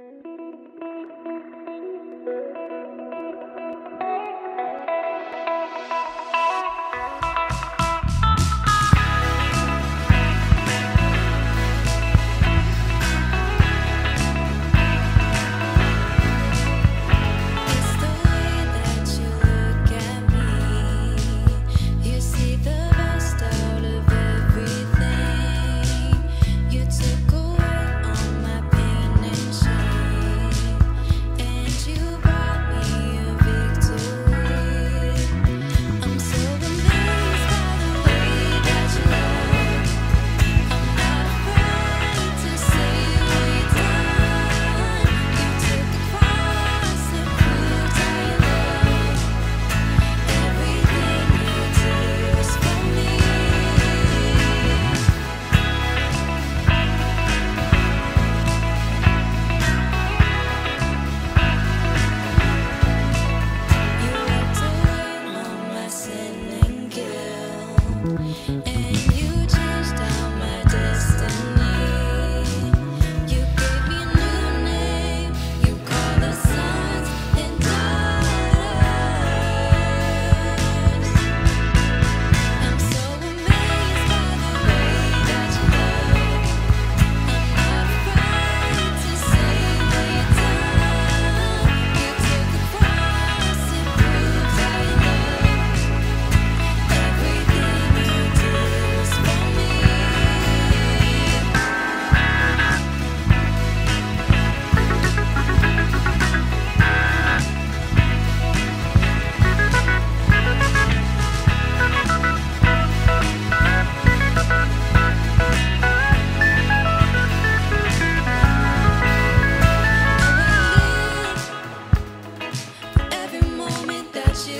Bye.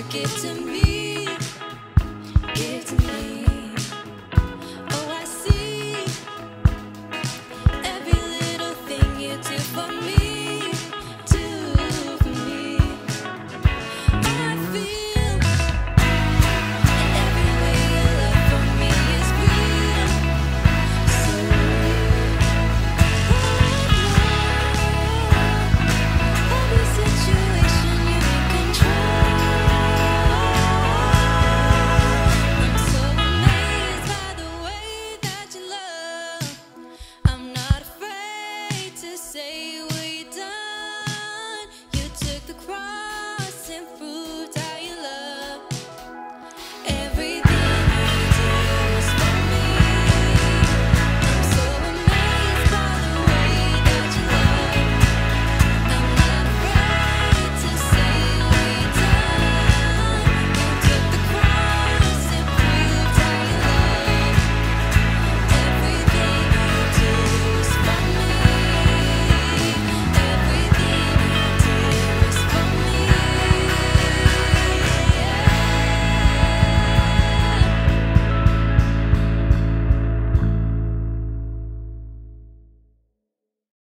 Give it to me.